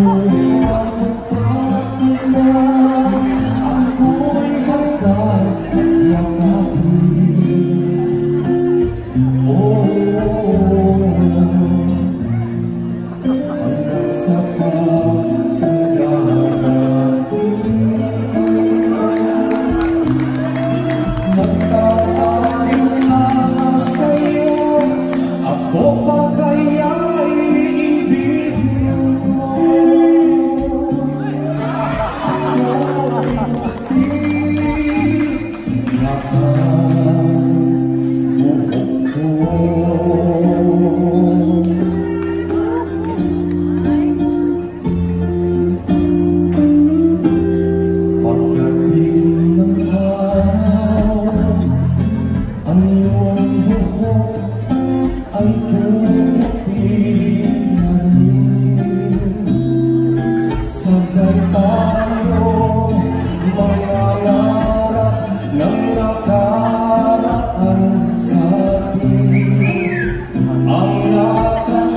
Oh, pangarap ng nakaraan sa atin Ang nakalipas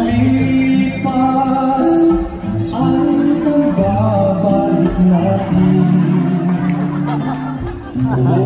ay ano pagbabalik natin? Oh